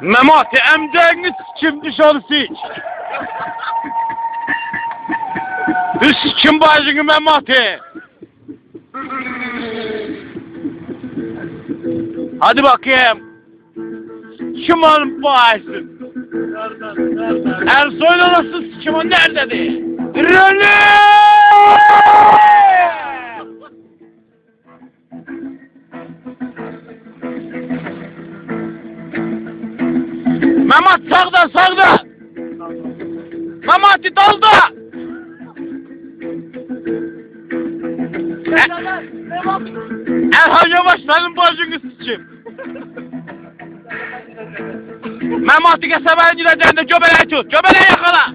Memati emceğini kim dışarı siç. Üst kim bacını Memati. Hadi bakayım. Kim alıp bağırsın? Ersoy'la nasıl sikim o nerededir? Rene! Mehmet sağda sağda. Memati dalda. Erhan Yavaş sikim. Memati gelse ben gideceğim de göbeleği tut. Göbeleği yakala.